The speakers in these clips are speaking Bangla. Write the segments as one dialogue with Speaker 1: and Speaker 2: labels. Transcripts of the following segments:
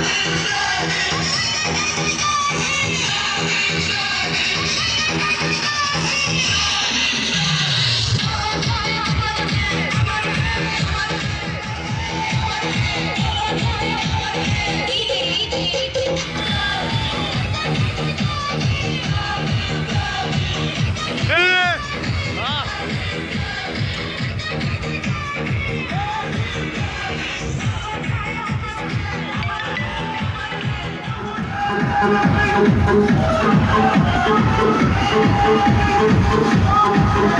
Speaker 1: Música Thank you.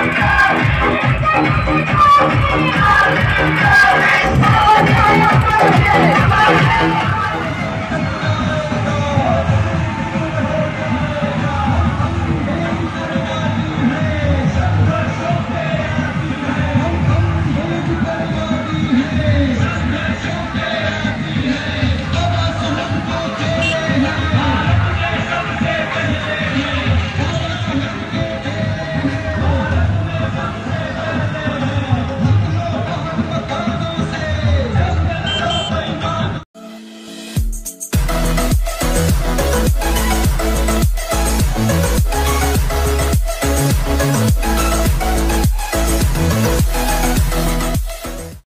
Speaker 1: America!